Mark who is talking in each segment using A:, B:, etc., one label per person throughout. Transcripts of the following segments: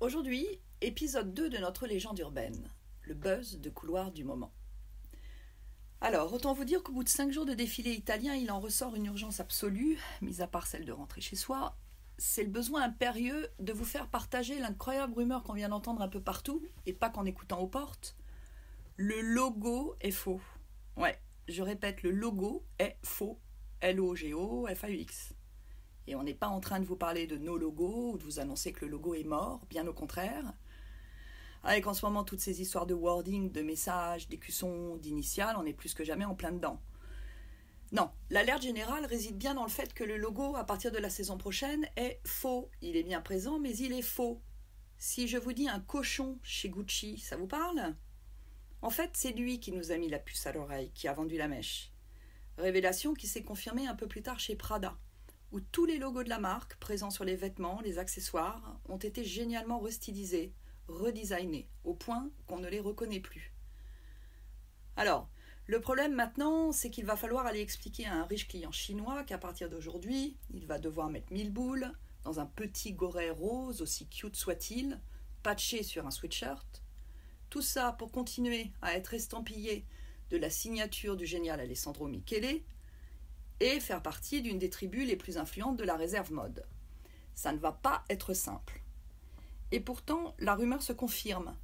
A: Aujourd'hui, épisode 2 de notre légende urbaine, le buzz de couloir du moment. Alors, autant vous dire qu'au bout de 5 jours de défilé italien, il en ressort une urgence absolue, mis à part celle de rentrer chez soi. C'est le besoin impérieux de vous faire partager l'incroyable rumeur qu'on vient d'entendre un peu partout, et pas qu'en écoutant aux portes. Le logo est faux. Ouais, je répète, le logo est faux. L-O-G-O, F-A-U-X. Et on n'est pas en train de vous parler de nos logos ou de vous annoncer que le logo est mort, bien au contraire. Avec en ce moment toutes ces histoires de wording, de messages, d'écussons, d'initiales, on est plus que jamais en plein dedans. Non, l'alerte générale réside bien dans le fait que le logo, à partir de la saison prochaine, est faux. Il est bien présent, mais il est faux. Si je vous dis un cochon chez Gucci, ça vous parle? En fait, c'est lui qui nous a mis la puce à l'oreille, qui a vendu la mèche. Révélation qui s'est confirmée un peu plus tard chez Prada où tous les logos de la marque, présents sur les vêtements, les accessoires, ont été génialement restylisés, redesignés, au point qu'on ne les reconnaît plus. Alors, le problème maintenant, c'est qu'il va falloir aller expliquer à un riche client chinois qu'à partir d'aujourd'hui, il va devoir mettre mille boules dans un petit goret rose, aussi cute soit-il, patché sur un sweatshirt. Tout ça pour continuer à être estampillé de la signature du génial Alessandro Michele, et faire partie d'une des tribus les plus influentes de la réserve mode. Ça ne va pas être simple. Et pourtant, la rumeur se confirme.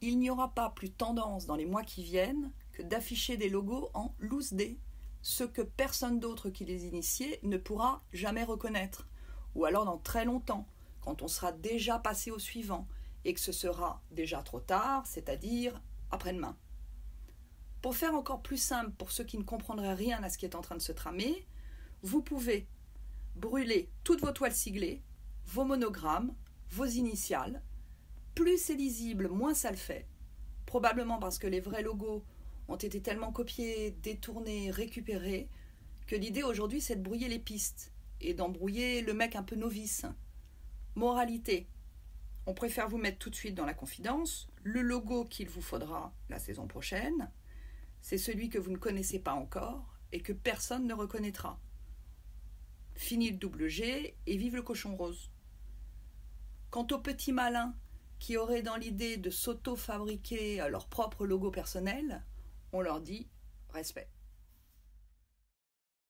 A: Il n'y aura pas plus tendance dans les mois qui viennent que d'afficher des logos en loose day, ce que personne d'autre qui les initiés ne pourra jamais reconnaître, ou alors dans très longtemps, quand on sera déjà passé au suivant, et que ce sera déjà trop tard, c'est-à-dire après-demain. Pour faire encore plus simple pour ceux qui ne comprendraient rien à ce qui est en train de se tramer, vous pouvez brûler toutes vos toiles siglées, vos monogrammes, vos initiales. Plus c'est lisible, moins ça le fait. Probablement parce que les vrais logos ont été tellement copiés, détournés, récupérés, que l'idée aujourd'hui c'est de brouiller les pistes et d'embrouiller le mec un peu novice. Moralité. On préfère vous mettre tout de suite dans la confidence le logo qu'il vous faudra la saison prochaine, c'est celui que vous ne connaissez pas encore et que personne ne reconnaîtra. Fini le double G et vive le cochon rose. Quant aux petits malins qui auraient dans l'idée de s'auto-fabriquer leur propre logo personnel, on leur dit respect.